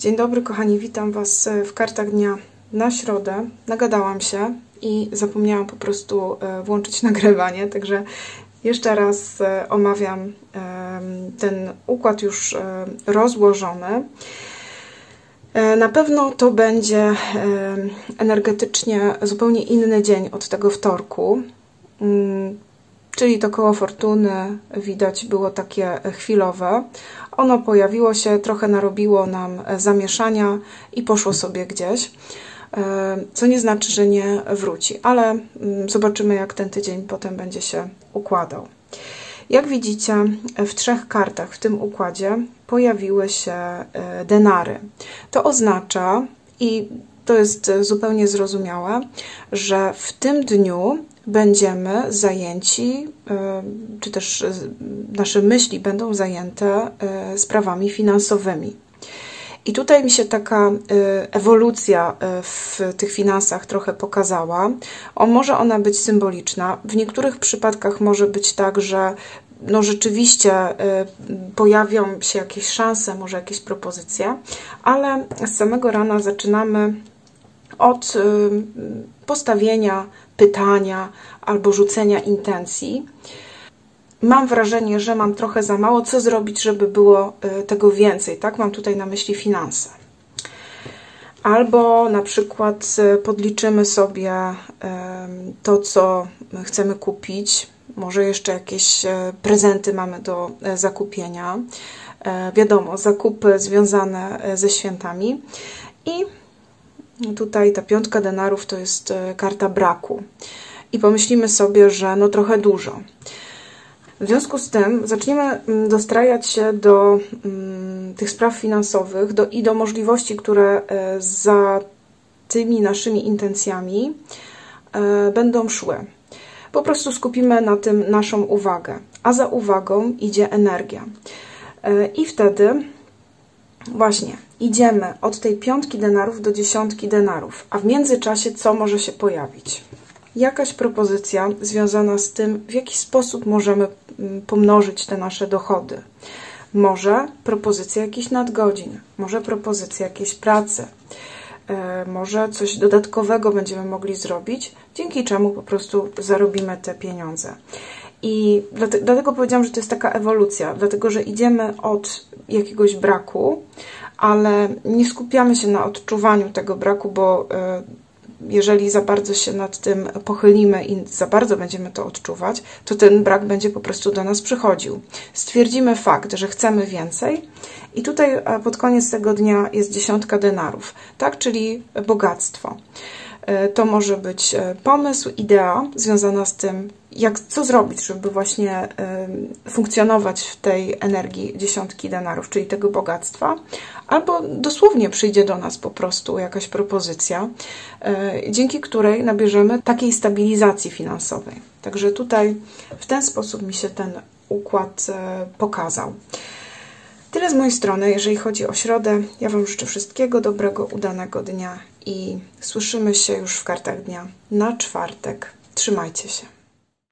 Dzień dobry, kochani, witam Was w kartach dnia na środę. Nagadałam się i zapomniałam po prostu e, włączyć nagrywanie, także jeszcze raz e, omawiam e, ten układ już rozłożony. Na pewno to będzie energetycznie zupełnie inny dzień od tego wtorku. Czyli to koło fortuny widać było takie chwilowe. Ono pojawiło się, trochę narobiło nam zamieszania i poszło sobie gdzieś, e, co nie znaczy, że nie wróci, ale mm, zobaczymy jak ten tydzień potem będzie się układał. Jak widzicie, w trzech kartach w tym układzie pojawiły się e, denary. To oznacza, i to jest zupełnie zrozumiałe, że w tym dniu będziemy zajęci, e, czy też e, nasze myśli będą zajęte e, sprawami finansowymi. I tutaj mi się taka ewolucja w tych finansach trochę pokazała. O, może ona być symboliczna. W niektórych przypadkach może być tak, że no rzeczywiście pojawią się jakieś szanse, może jakieś propozycje, ale z samego rana zaczynamy od postawienia pytania albo rzucenia intencji. Mam wrażenie, że mam trochę za mało. Co zrobić, żeby było e, tego więcej? Tak, mam tutaj na myśli finanse. Albo na przykład e, podliczymy sobie to, co chcemy kupić. Może jeszcze jakieś prezenty mamy do zakupienia. Wiadomo, zakupy związane ze świętami. I Tutaj ta piątka denarów to jest e, karta braku. I pomyślimy sobie, że no trochę dużo. W związku z tym zaczniemy mm, dostrajać się do mm, tych spraw finansowych do, i do możliwości, które e, za tymi naszymi intencjami e, będą szły. Po prostu skupimy na tym naszą uwagę, a za uwagą idzie energia. I wtedy Właśnie, idziemy od tej piątki denarów do dziesiątki denarów, a w międzyczasie co może się pojawić? Jakaś propozycja związana z tym, w jaki sposób możemy mm, pomnożyć te nasze dochody. Może propozycja jakichś nadgodzin, może propozycja jakiejś pracy, e, może coś dodatkowego będziemy mogli zrobić, dzięki czemu po prostu zarobimy te pieniądze. I dlatego powiedziałam, że to jest taka ewolucja, dlatego że idziemy od jakiegoś braku, ale nie skupiamy się na odczuwaniu tego braku, bo e, jeżeli za bardzo się nad tym pochylimy i za bardzo będziemy to odczuwać, to ten brak będzie po prostu do nas przychodził. Stwierdzimy fakt, że chcemy więcej i tutaj e, pod koniec tego dnia jest dziesiątka denarów, tak, czyli bogactwo. E, to może być pomysł, idea związana z tym, jak, co zrobić, żeby właśnie y, funkcjonować w tej energii dziesiątki denarów, czyli tego bogactwa, albo dosłownie przyjdzie do nas po prostu jakaś propozycja, y, dzięki której nabierzemy takiej stabilizacji finansowej. Także tutaj w ten sposób mi się ten układ y, pokazał. Tyle z mojej strony, jeżeli chodzi o środę. Ja Wam życzę wszystkiego dobrego, udanego dnia i słyszymy się już w kartach dnia na czwartek. Trzymajcie się.